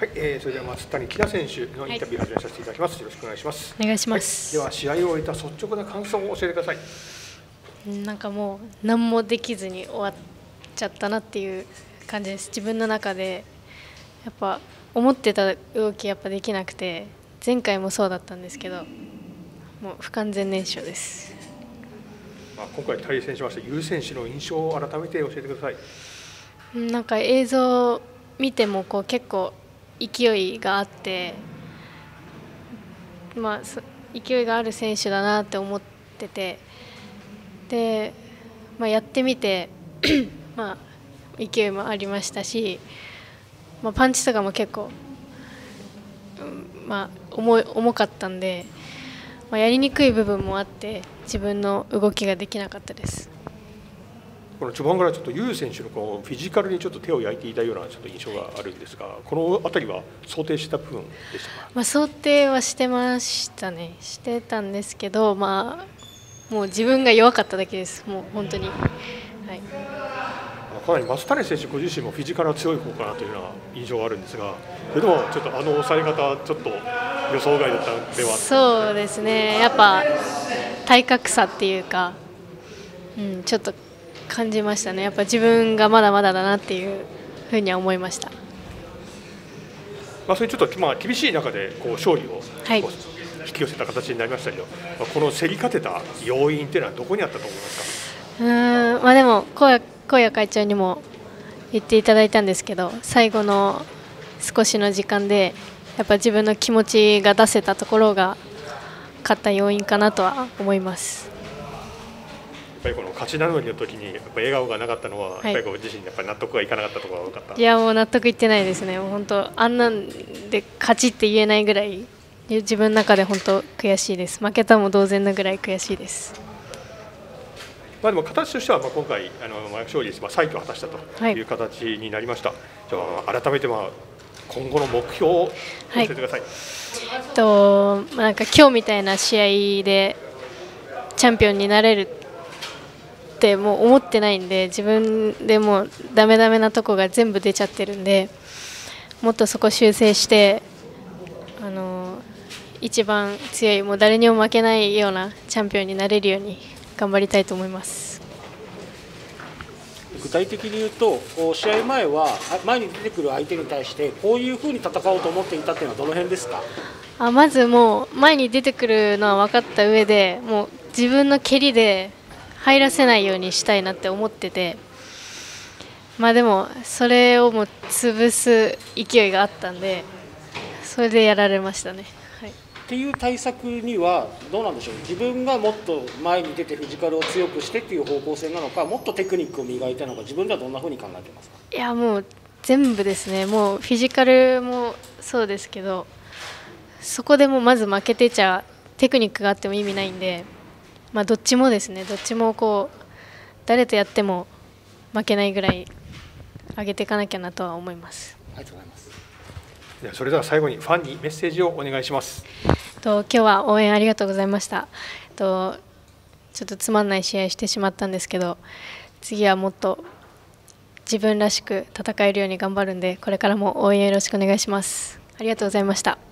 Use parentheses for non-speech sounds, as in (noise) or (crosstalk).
はい、えー、それでは松谷喜奈選手のインタビューを始めさせていただきます。はい、よろしくお願いします。お願いします。はい、では試合を終えた率直な感想を教えてください。なんかもう何もできずに終わっちゃったなっていう感じです。自分の中でやっぱ思ってた動きやっぱできなくて、前回もそうだったんですけど、もう不完全燃焼です。まあ今回対戦しました優選手の印象を改めて教えてください。なんか映像見てもこう結構勢いがあって、まあ、勢いがある選手だなって思っててで、まあ、やってみて (coughs) まあ、勢いもありましたし、まあ、パンチとかも結構、まあ、重重かったんで、まあ、やりにくい部分もあって自分の動きができなかったです。この序盤からちょっとユー選手のこうフィジカルにちょっと手を焼いていたようなちょっと印象があるんですがこの辺りは想定した部分でしたか、まあ、想定はしてましたね。してたんですけど、まあ、もう自分が弱かっただけです。もう本当に。はい。かなり増谷選手ご自身もフィジカルは強い方かなというような印象があるんですがそれでもちょっとあの抑え方ちょっと予想外だったんではそうですね。やっぱ体格差っていうか、うん、ちょっと感じましたねやっぱ自分がまだまだだなっていうふうには思いました。まあ、そういうちょっと、まあ、厳しい中でこう勝利を、はい、引き寄せた形になりましたけど、まあ、この競り勝てた要因っていうのはどこにあったと思いますか？うん、まあ、でも小谷会長にも言っていただいたんですけど最後の少しの時間でやっぱ自分の気持ちが出せたところが勝った要因かなとは思います。ぱりこの勝ち名乗りの時にやっぱ笑顔がなかったのは、はい、やっぱりご自身やっぱり納得がいかなかったところが多かった。いやもう納得いってないですね。もう本当あんなんで勝ちって言えないぐらい自分の中で本当悔しいです。負けたも同然なぐらい悔しいです。まあでも形としてはまあ今回あの勝利まあ再起を果たしたとい。う形になりました、はい、じゃあ改めてまあ今後の目標を教えてください、はい、となんか今日みたいな試合でチャンピオンになれるってもう思ってないんで自分でもダメダメなとこが全部出ちゃってるんでもっとそこ修正してあの一番強いもう誰にも負けないようなチャンピオンになれるように頑張りたいと思います。具体的に言うと試合前は前に出てくる相手に対してこういうふうに戦おうと思っていたっていうのはどの辺ですか？あまずもう前に出てくるのは分かった上でもう自分の蹴りで入らせないようにしたいなって思っててまあでもそれをもう潰す勢いがあったんでそれでやられましたね。はい、っていう対策にはどうなんでしょう？自分がもっと前に出てフィジカルを強くしてっていう方向性なのかもっとテクニックを磨いたのか自分ではどんなふうに考えてますか？いやもう全部ですねもうフィジカルもそうですけどそこでもまず負けてちゃテクニックがあっても意味ないんで。まあ、どっちもですねどっちもこう誰とやっても負けないぐらい上げていかなきゃなとは思います。ありがとうございますではそれでは最後にファンにメッセージをお願いします。と今日は応援ありがとうございました。とちょっとつまんない試合してしまったんですけど次はもっと自分らしく戦えるように頑張るんでこれからも応援よろしくお願いします。ありがとうございました。